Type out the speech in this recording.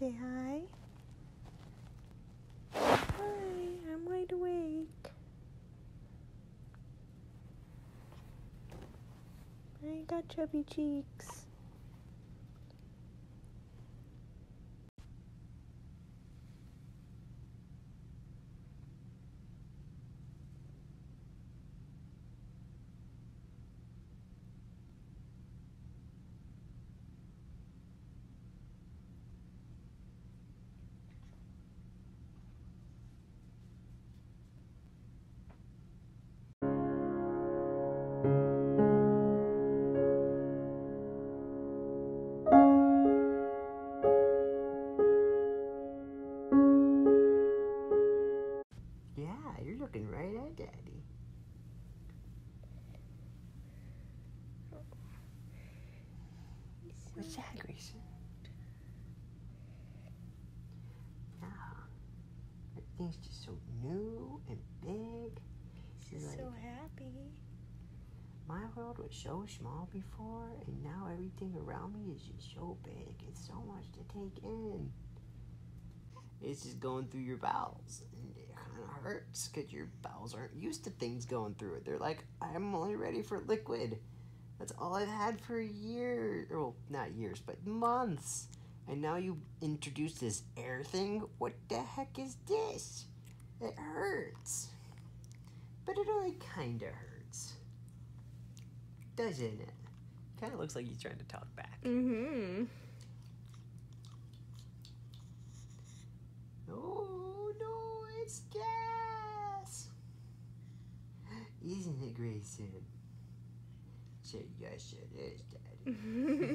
say hi? Hi, I'm wide awake. I got chubby cheeks. That, Greyson? Yeah. Everything's just so new and big. She's You're so happy. my world was so small before, and now everything around me is just so big. It's so much to take in. It's just going through your bowels, and it kind of hurts because your bowels aren't used to things going through it. They're like, I'm only ready for liquid. That's all I've had for years. Well, not years, but months. And now you introduce this air thing? What the heck is this? It hurts. But it only kinda hurts. Doesn't it? Kinda looks like he's trying to talk back. Mm-hmm. Oh no, it's gas! Isn't it, Greyson? Yes, it is, Daddy.